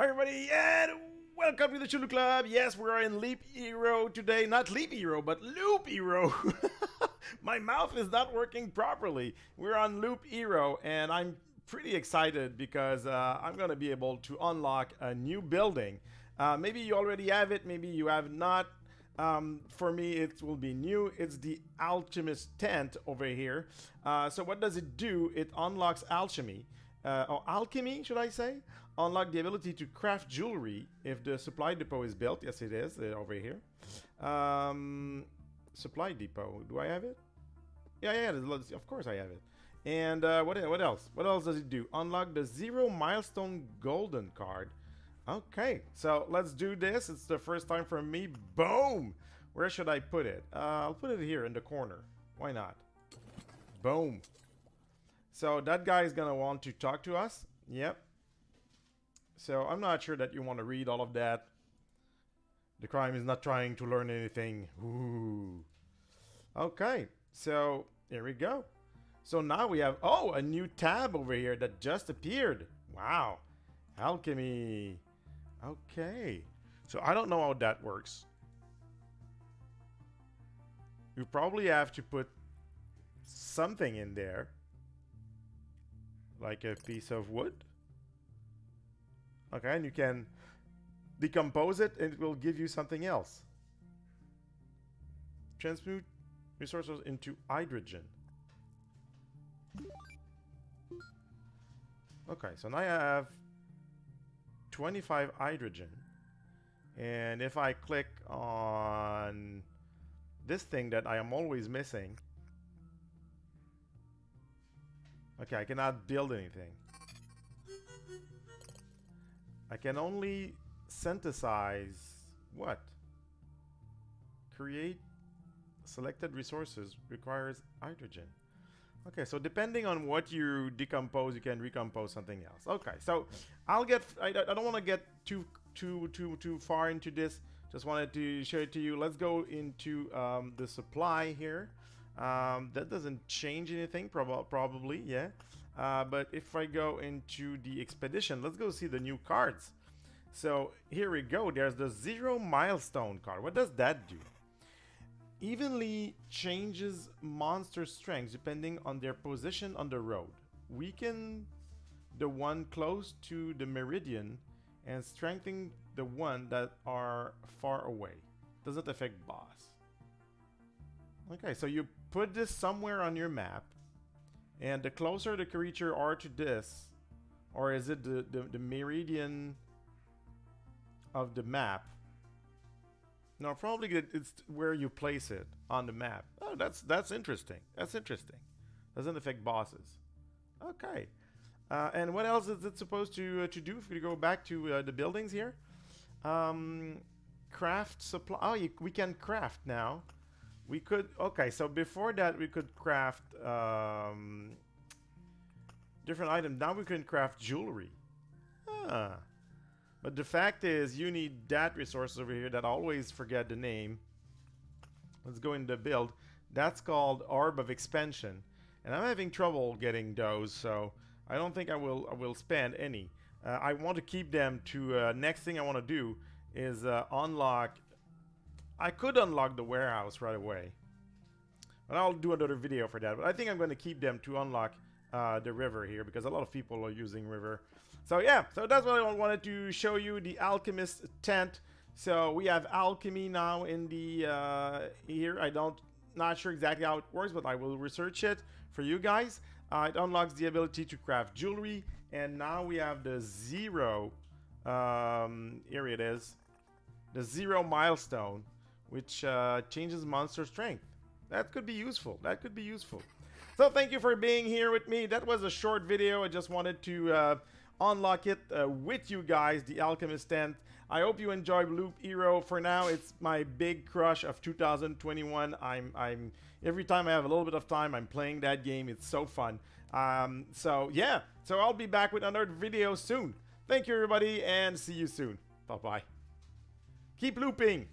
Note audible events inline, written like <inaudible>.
Hi everybody and welcome to the Sherlou Club. Yes, we're in Leap Hero today. Not Leap Hero, but Loop Hero. <laughs> My mouth is not working properly. We're on Loop Hero and I'm pretty excited because uh, I'm going to be able to unlock a new building. Uh, maybe you already have it, maybe you have not. Um, for me, it will be new. It's the Alchemist Tent over here. Uh, so what does it do? It unlocks alchemy uh, or alchemy, should I say, unlock the ability to craft jewelry if the supply depot is built. Yes, it is uh, over here. Um, supply depot. Do I have it? Yeah, yeah, of course I have it. And uh, what, what else? What else does it do? Unlock the zero milestone golden card. Okay, so let's do this. It's the first time for me. Boom! Where should I put it? Uh, I'll put it here in the corner. Why not? Boom. So that guy is gonna want to talk to us. Yep. So I'm not sure that you want to read all of that. The crime is not trying to learn anything. Ooh. Okay, so here we go. So now we have, oh, a new tab over here that just appeared. Wow. Alchemy. Okay. So I don't know how that works. You probably have to put something in there. Like a piece of wood. Okay, and you can decompose it and it will give you something else. Transmute resources into hydrogen. Okay, so now I have 25 hydrogen. And if I click on this thing that I am always missing, Okay, I cannot build anything. I can only synthesize what? Create selected resources requires hydrogen. Okay, so depending on what you decompose, you can recompose something else. Okay, so I'll get. I, I don't want to get too too too too far into this. Just wanted to share it to you. Let's go into um, the supply here. Um, that doesn't change anything, prob probably, yeah. Uh, but if I go into the expedition, let's go see the new cards. So here we go. There's the zero milestone card. What does that do? Evenly changes monster strengths depending on their position on the road. Weaken the one close to the meridian and strengthen the one that are far away. Doesn't affect boss. Okay, so you put this somewhere on your map, and the closer the creature are to this, or is it the, the, the meridian of the map? No, probably it's where you place it on the map. Oh, that's that's interesting. That's interesting. Doesn't affect bosses. Okay. Uh, and what else is it supposed to uh, to do? If we go back to uh, the buildings here, um, craft supply. Oh, you, we can craft now. We could, okay, so before that we could craft um, different items. Now we can craft jewelry. Ah. But the fact is, you need that resource over here that I always forget the name. Let's go into build. That's called Orb of Expansion. And I'm having trouble getting those, so I don't think I will I will spend any. Uh, I want to keep them to uh, next thing I want to do is uh, unlock I could unlock the warehouse right away. But I'll do another video for that. But I think I'm going to keep them to unlock uh, the river here because a lot of people are using river. So yeah, so that's what I wanted to show you, the alchemist tent. So we have alchemy now in the uh, here. I don't not sure exactly how it works, but I will research it for you guys. Uh, it unlocks the ability to craft jewelry, and now we have the zero. Um, here it is, the zero milestone which uh, changes monster strength. That could be useful. That could be useful. So thank you for being here with me. That was a short video. I just wanted to uh, unlock it uh, with you guys, the Alchemist Tent. I hope you enjoyed Loop Hero. For now, it's my big crush of 2021. I'm, I'm every time I have a little bit of time, I'm playing that game. It's so fun. Um, so yeah, so I'll be back with another video soon. Thank you, everybody, and see you soon. Bye bye. Keep looping.